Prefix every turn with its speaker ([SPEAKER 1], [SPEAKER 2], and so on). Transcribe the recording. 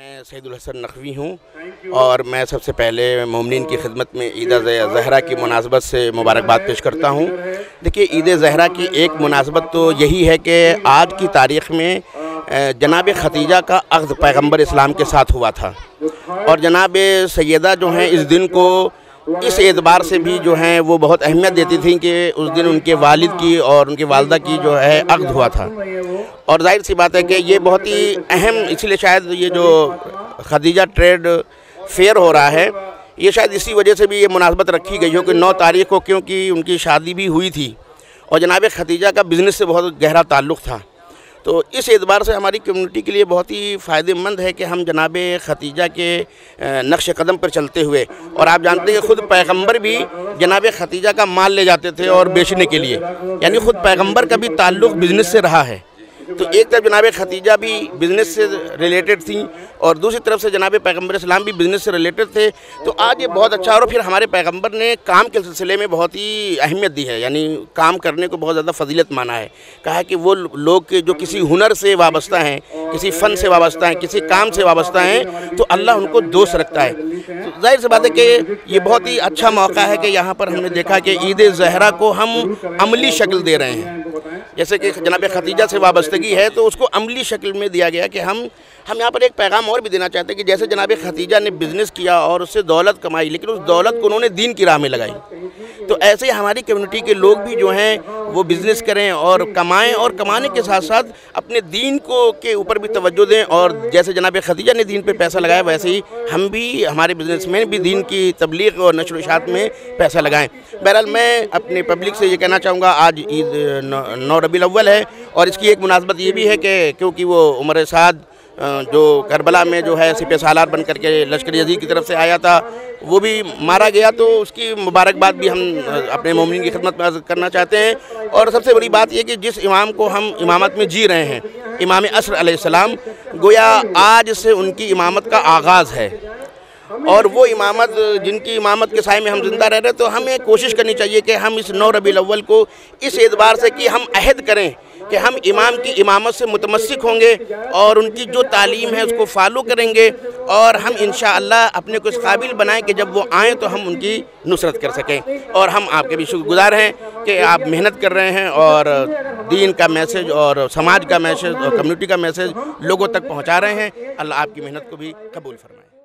[SPEAKER 1] میں سعید الحسن نقوی ہوں اور میں سب سے پہلے مومنین کی خدمت میں عید زہرہ کی مناسبت سے مبارکباد پیش کرتا ہوں۔ دیکھیے عید زہرہ کی ایک مناسبت تو یہی ہے کہ آج کی تاریخ میں جناب ختیجہ کا عقد پیغمبر اسلام کے ساتھ ہوا تھا۔ اور جناب سیدہ جو ہیں اس دن کو اس اعتبار سے بھی جو ہیں وہ بہت اہمیت دیتی تھیں کہ اس دن ان کے والد کی اور ان کے والدہ کی جو ہے عقد ہوا تھا۔ اور ظاہر سی بات ہے کہ یہ بہت ہی اہم، اسی لیے شاید یہ جو خدیجہ ٹریڈ فیئر ہو رہا ہے، یہ شاید اسی وجہ سے بھی یہ مناسبت رکھی گئی ہو کہ نو تاریخ کو کیونکہ ان کی شادی بھی ہوئی تھی اور جناب خدیجہ کا بزنس سے بہت گہرا تعلق تھا۔ تو اس اعتبار سے ہماری کمیونٹی کے لیے بہت ہی فائدہ مند ہے کہ ہم جناب ختیجہ کے نقش قدم پر چلتے ہوئے اور آپ جانتے ہیں کہ خود پیغمبر بھی جناب ختیجہ کا مال لے جاتے تھے اور بیچنے کے لیے یعنی خود پیغمبر کا بھی تعلق بزنس سے رہا ہے۔ تو ایک طرف جناب ختیجہ بھی بزنس سے ریلیٹڈ تھیں اور دوسری طرف سے جناب پیغمبر اسلام بھی بزنس سے ریلیٹڈ تھے۔ تو آج یہ بہت اچھا اور پھر ہمارے پیغمبر نے کام کے سلسلے میں بہت ہی اہمیت دی ہے یعنی کام کرنے کو بہت زیادہ فضیلت مانا ہے۔ کہا کہ وہ لوگ جو کسی ہنر سے وابستہ ہیں، کسی فن سے وابستہ ہیں، کسی کام سے وابستہ ہیں، تو اللہ ان کو دوست رکھتا ہے۔ ظاہر سی بات ہے کہ یہ بہت ہی اچھا موقع ہے کہ یہاں پر ہم نے دیکھا کہ عید زہرہ کو ہم عملی شکل دے رہے ہیں۔ جیسے کہ جناب ختیجہ سے وابستگی ہے، تو اس کو عملی شکل میں دیا گیا کہ ہم ہم یہاں پر ایک پیغام اور بھی دینا چاہتے ہیں کہ جیسے جناب ختیجہ نے بزنس کیا اور اس سے دولت کمائی، لیکن اس دولت کو انہوں نے دین کی راہ میں لگائی۔ تو ایسے ہی ہماری کمیونٹی کے لوگ بھی جو ہیں وہ بزنس کریں اور کمائیں اور کمانے کے ساتھ ساتھ اپنے دین کو کے اوپر بھی توجہ دیں اور جیسے جناب ختیجہ نے دین پہ پیسہ لگایا، ویسے ہی ہم بھی، ہمارے بزنس میں بھی دین کی تبلیغ اور نشر و اشاعت میں پیسہ لگائیں۔ بہرحال میں اپنی پبلک سے یہ کہنا چاہوں گا، آج عید نو ربی الاول ہے اور اس کی ایک مناسبت یہ بھی ہے کہ کیونکہ وہ عمر سعد جو کربلا میں جو ہے سپہ سالار بن کر کے لشکر یزید کی طرف سے آیا تھا، وہ بھی مارا گیا۔ تو اس کی مبارکباد بھی ہم اپنے مومنین کی خدمت میں کرنا چاہتے ہیں۔ اور سب سے بڑی بات یہ کہ جس امام کو ہم امامت میں جی رہے ہیں، امام عصر علیہ السلام، گویا آج سے ان کی امامت کا آغاز ہے۔ اور وہ امامت، جن کی امامت کے سائے میں ہم زندہ رہ رہے تو ہمیں کوشش کرنی چاہیے کہ ہم اس نو ربی الاول کو اس اعتبار سے کہ ہم عہد کریں۔ کہ ہم امام کی امامت سے متمسک ہوں گے اور ان کی جو تعلیم ہے اس کو فالو کریں گے اور ہم انشاءاللہ اپنے کو اس قابل بنائیں کہ جب وہ آئیں تو ہم ان کی نصرت کر سکیں اور ہم آپ کے بھی شکر گزار ہیں کہ آپ محنت کر رہے ہیں اور دین کا میسج اور سماج کا میسج اور کمیونٹی کا میسج لوگوں تک پہنچا رہے ہیں۔ اللہ آپ کی محنت کو بھی قبول فرمائیں